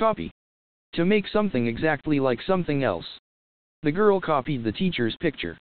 Copy. To make something exactly like something else. The girl copied the teacher's picture.